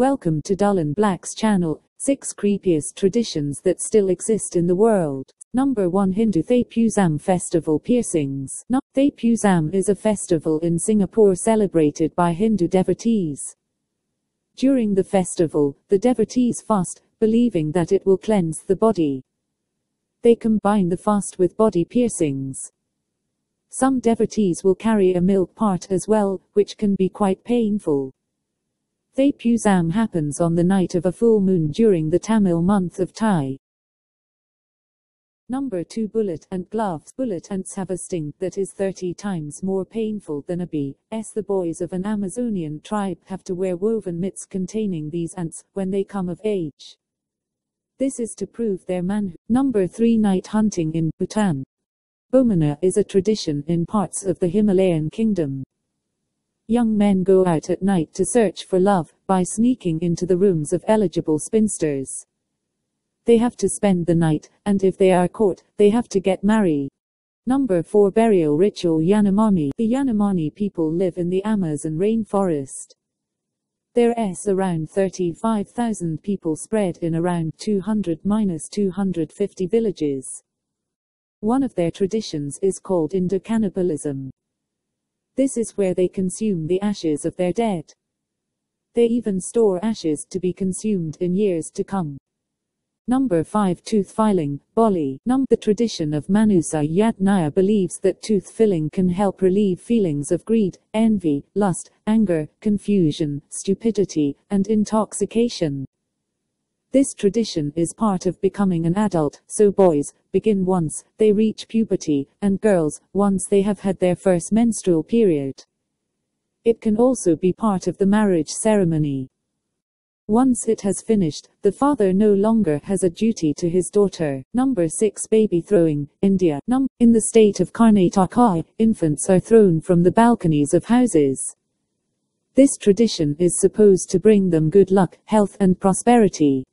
Welcome to Dullin Black's channel, 6 creepiest traditions that still exist in the world. Number 1 Hindu Thaipusam Festival Piercings. No, Thaipusam is a festival in Singapore celebrated by Hindu devotees. During the festival, the devotees fast, believing that it will cleanse the body. They combine the fast with body piercings. Some devotees will carry a milk part as well, which can be quite painful. Thaipusam happens on the night of a full moon during the Tamil month of Thai. Number 2 Bullet ant gloves. Bullet ants have a sting that is 30 times more painful than a bee. S. the boys of an Amazonian tribe have to wear woven mitts containing these ants when they come of age. This is to prove their manhood. Number 3 Night hunting in Bhutan. Bomena is a tradition in parts of the Himalayan kingdom. Young men go out at night to search for love by sneaking into the rooms of eligible spinsters. They have to spend the night, and if they are caught, they have to get married. Number 4 Burial Ritual Yanomami The Yanomami people live in the Amazon rainforest. There is around 35,000 people spread in around 200-250 villages. One of their traditions is called endocannibalism. This is where they consume the ashes of their dead. They even store ashes to be consumed in years to come. Number 5 Tooth filing, Bali. Num the tradition of Manusa Yadnya believes that tooth filling can help relieve feelings of greed, envy, lust, anger, confusion, stupidity, and intoxication. This tradition is part of becoming an adult, so boys begin once they reach puberty, and girls once they have had their first menstrual period. It can also be part of the marriage ceremony. Once it has finished, the father no longer has a duty to his daughter. Number 6 Baby Throwing, India. Num in the state of Karnataka, infants are thrown from the balconies of houses. This tradition is supposed to bring them good luck, health and prosperity.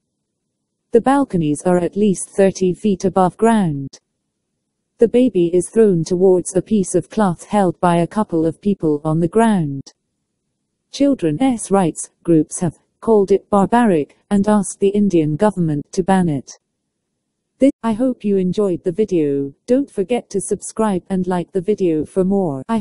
The balconies are at least 30 feet above ground. The baby is thrown towards a piece of cloth held by a couple of people on the ground. Children's rights groups have called it barbaric and asked the Indian government to ban it. This, I hope you enjoyed the video. Don't forget to subscribe and like the video for more. I